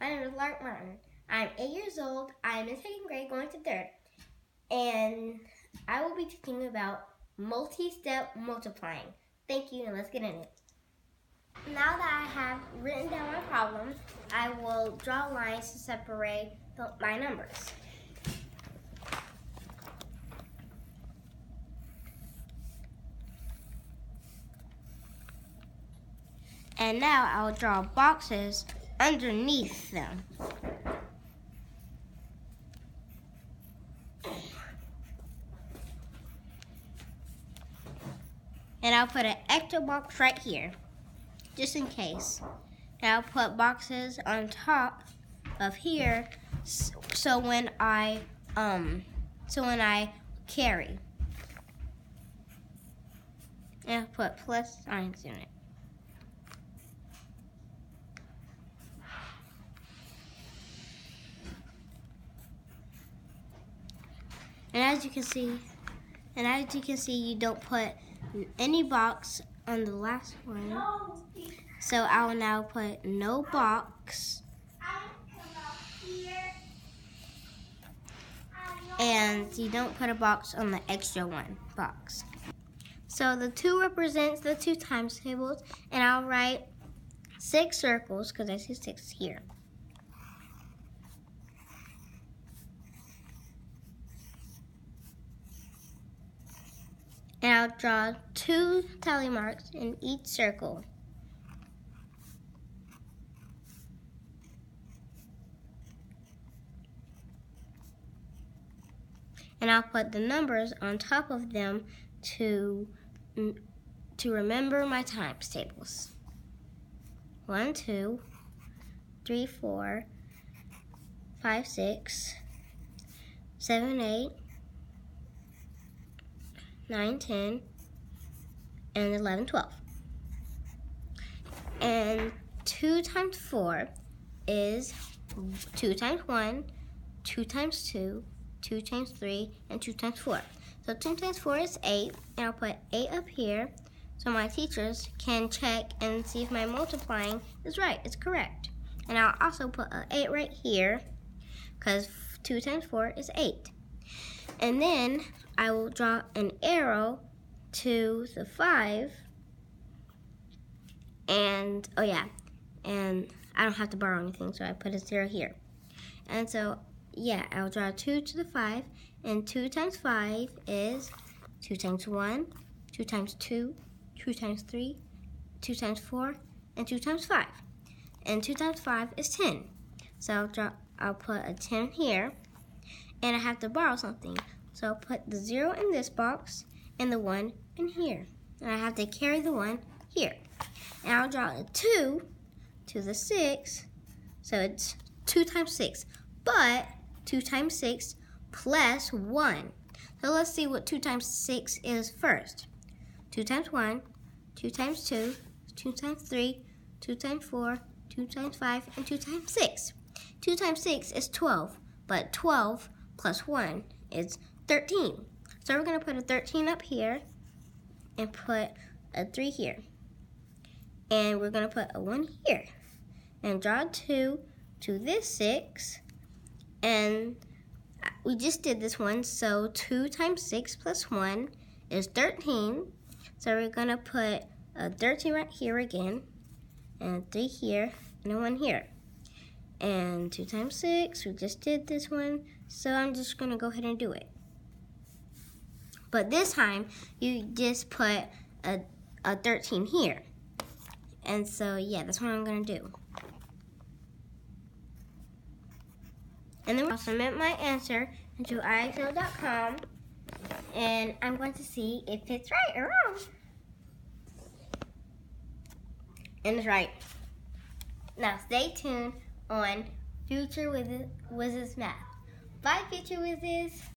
My name is Lark Martin. I'm eight years old. I'm in second grade going to third. And I will be teaching about multi-step multiplying. Thank you and let's get in it. Now that I have written down my problem, I will draw lines to separate the, my numbers. And now I'll draw boxes underneath them. And I'll put an extra box right here, just in case. And I'll put boxes on top of here, so when I um, so when I carry, and I'll put plus signs in it. And as you can see, and as you can see, you don't put any box on the last one. So I will now put no box. And you don't put a box on the extra one box. So the two represents the two times tables, and I'll write six circles because I see six here. And I'll draw two tally marks in each circle. And I'll put the numbers on top of them to, mm, to remember my times tables. One, two, three, four, five, six, seven, eight, 9, 10, and 11, 12. And 2 times 4 is 2 times 1, 2 times 2, 2 times 3, and 2 times 4. So 2 times 4 is 8, and I'll put 8 up here so my teachers can check and see if my multiplying is right, it's correct. And I'll also put an 8 right here because 2 times 4 is 8. And then I will draw an arrow to the 5. And, oh yeah, and I don't have to borrow anything, so I put a 0 here. And so, yeah, I'll draw 2 to the 5. And 2 times 5 is 2 times 1, 2 times 2, 2 times 3, 2 times 4, and 2 times 5. And 2 times 5 is 10. So I'll, draw, I'll put a 10 here and I have to borrow something. So I'll put the zero in this box and the one in here. And I have to carry the one here. And I'll draw a two to the six. So it's two times six. But two times six plus one. So let's see what two times six is first. Two times one, two times two, two times three, two times four, two times five, and two times six. Two times six is 12, but 12 plus 1 is 13. So we're going to put a 13 up here and put a 3 here. And we're going to put a 1 here. And draw 2 to this 6. And we just did this one, so 2 times 6 plus 1 is 13. So we're going to put a 13 right here again, and 3 here, and a 1 here and 2 times 6, we just did this one, so I'm just going to go ahead and do it. But this time, you just put a, a 13 here. And so, yeah, that's what I'm going to do. And then I'll submit my answer into IXL.com, and I'm going to see if it's right or wrong. And it's right. Now, stay tuned on Future Wizards Math. Bye, Future Wizards.